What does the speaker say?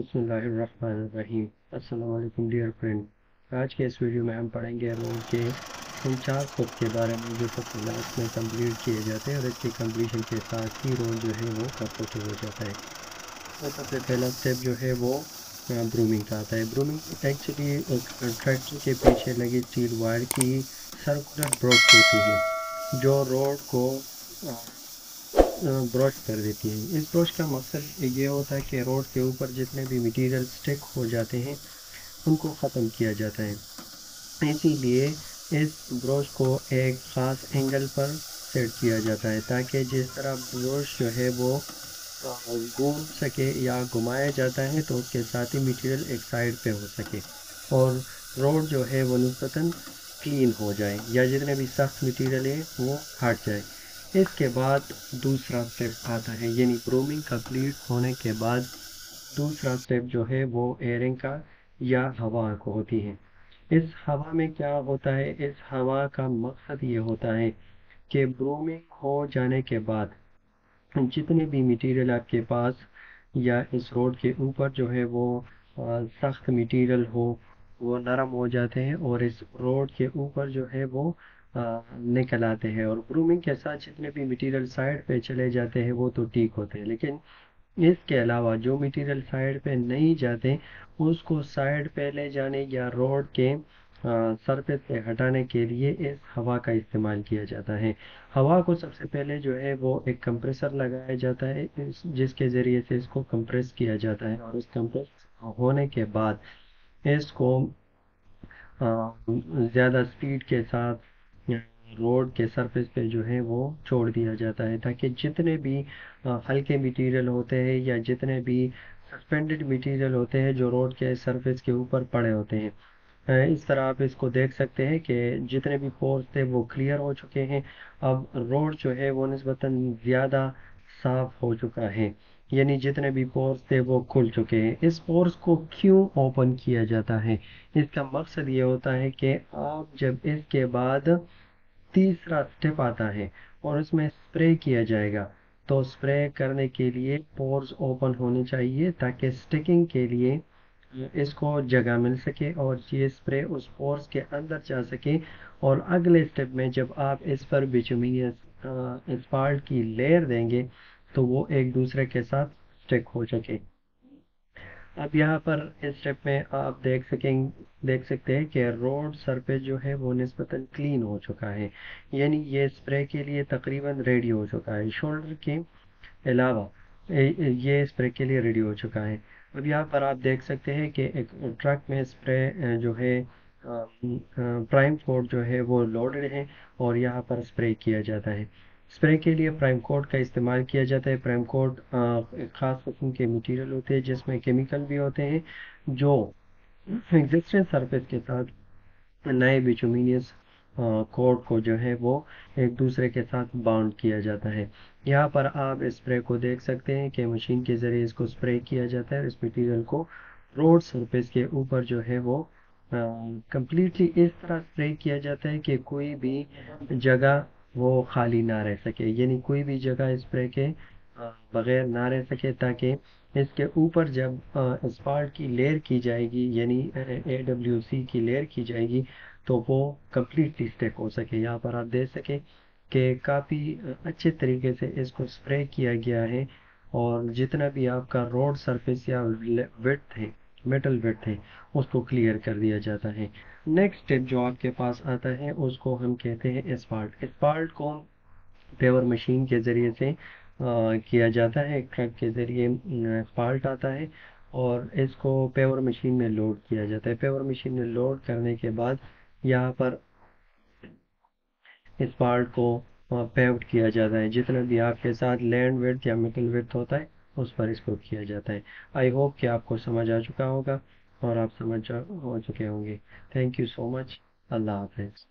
बसमीम dear friend. आज के इस वीडियो में हम पढ़ेंगे रोड के उन चार स्टेप के बारे में, जो सबसे लास्ट में कंप्लीट किए जाते हैं और इसकी कंप्लीशन के साथ ही रोड जो है वो कंप्लीट हो जाता है। तो सबसे पहला स्टेप जो है वो ब्रूमिंग का आता है। ब्रूमिंग एक्चुअली ट्रैक्टर के पीछे लगी स्टील वायर की सर्कुलर ब्रोक होती है, जो रोड को ब्रश कर देती है। इस ब्रश का मकसद ये होता है कि रोड के ऊपर जितने भी मटेरियल स्टिक हो जाते हैं, उनको ख़त्म किया जाता है। इसीलिए इस ब्रश को एक ख़ास एंगल पर सेट किया जाता है ताकि जिस तरह ब्रश जो है वो घूम सके या घुमाया जाता है तो उसके साथ ही मटेरियल एक साइड पे हो सके और रोड जो है वो नस्बता क्लीन हो जाए या जितने भी सख्त मटेरियल है वो हट जाए। इसके बाद दूसरा स्टेप आता है, यानी ब्रूमिंग कंप्लीट होने के बाद दूसरा स्टेप जो है वो एयरिंग का या हवा को होती है। इस हवा में क्या होता है? इस हवा का मकसद ये होता है कि ब्रूमिंग हो जाने के बाद जितने भी मटेरियल आपके पास या इस रोड के ऊपर जो है वो सख्त मटेरियल हो, वो नरम हो जाते हैं और इस रोड के ऊपर जो है वो निकल आते हैं और ग्रूमिंग के साथ जितने भी मटेरियल साइड पे चले जाते हैं, वो तो ठीक होते हैं। लेकिन इसके अलावा जो मटेरियल साइड पे नहीं जाते, उसको साइड पे ले जाने या रोड के सरफेस पे हटाने के लिए इस हवा का इस्तेमाल किया जाता है। हवा को सबसे पहले जो है, वो एक कंप्रेसर लगाया जाता है जिसके ज़रिए से इसको कंप्रेस किया जाता है और इस कंप्रेस होने के बाद इसको ज़्यादा स्पीड के साथ रोड के सरफेस पे जो है वो छोड़ दिया जाता है ताकि जितने भी हल्के मटेरियल होते हैं या जितने भी सस्पेंडेड मटेरियल होते हैं जो रोड के सरफेस के ऊपर पड़े होते हैं। इस तरह आप इसको देख सकते हैं कि जितने भी पोर्स थे वो क्लियर हो चुके हैं। अब रोड जो है वो नस्बता ज़्यादा साफ़ हो चुका है। यानी जितने भी पोर्स थे, वो खुल चुके हैं। इस पोर्स को क्यों ओपन किया जाता है? इसका मकसद ये होता है कि आप जब इसके बाद तीसरा स्टेप आता है और उसमें स्प्रे किया जाएगा तो स्प्रे करने के लिए पोर्स ओपन होने चाहिए ताकि स्टिकिंग के लिए इसको जगह मिल सके और ये स्प्रे उस पोर्स के अंदर जा सके। और अगले स्टेप में जब आप इस पर बिचुमिनियस इस्पाल्ट की लेयर देंगे तो वो एक दूसरे के साथ स्टिक हो सके। अब यहाँ पर इस स्टेप में आप देख सकेंगे देख सकते हैं कि रोड सरफेस जो है वो नस्बता क्लीन हो चुका है। यानी ये स्प्रे के लिए तकरीबन रेडी हो चुका है। शोल्डर के अलावा ये स्प्रे के लिए रेडी हो चुका है। अब यहाँ पर आप देख सकते हैं कि एक ट्रक में स्प्रे जो है प्राइम कोड जो है वो लोडेड है और यहाँ पर स्प्रे किया जाता है। स्प्रे के लिए प्राइम कोड का इस्तेमाल किया जाता है। प्राइम कोड ख़ास किस्म के मटेरियल होते हैं, जिसमें केमिकल भी होते हैं, जो एग्जिस्टेंट सरफेस के साथ नए बिचुमिनियस कोड को जो है वो एक दूसरे के साथ बाउंड किया जाता है। यहाँ पर आप स्प्रे को देख सकते हैं कि मशीन के ज़रिए इसको स्प्रे किया जाता है और इस मटीरियल को रोड सरफेस के ऊपर जो है वो कम्प्लीटली इस तरह स्प्रे किया जाता है कि कोई भी जगह वो खाली ना रह सके। यानी कोई भी जगह स्प्रे के बगैर ना रह सके ताकि इसके ऊपर जब स्पार्ट की लेयर की जाएगी, यानी ए डब्ल्यू सी की लेयर की जाएगी तो वो कम्प्लीटली स्टेक हो सके। यहाँ पर आप देख सकें कि काफ़ी अच्छे तरीके से इसको स्प्रे किया गया है और जितना भी आपका रोड सरफेस या वेट है मेटल वेट है उसको क्लियर कर दिया जाता है। नेक्स्ट स्टेप जो आपके पास आता है उसको हम कहते हैं एस्पाल्ट एस्पाल्ट को पेवर मशीन के ज़रिए से आ, किया जाता है ट्रक के ज़रिए एस्पाल्ट आता है और इसको पेवर मशीन में लोड किया जाता है। पेवर मशीन में लोड करने के बाद यहाँ पर एस्पाल्ट को पेव्ड किया जाता है। जितना भी आपके साथ लैंड वेथ या मेटल वेथ होता है उस पर इसको किया जाता है। आई होप कि आपको समझ आ चुका होगा और आप समझ हो चुके होंगे। थैंक यू सो मच अल्लाह हाफिज़।